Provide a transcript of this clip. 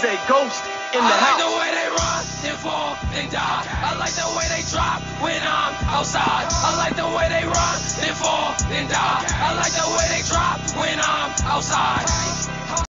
is a ghost in the I like house. the way they run, then fall, then die. I like the way they drop when I'm outside. I like the way they run, then fall, then die. I like the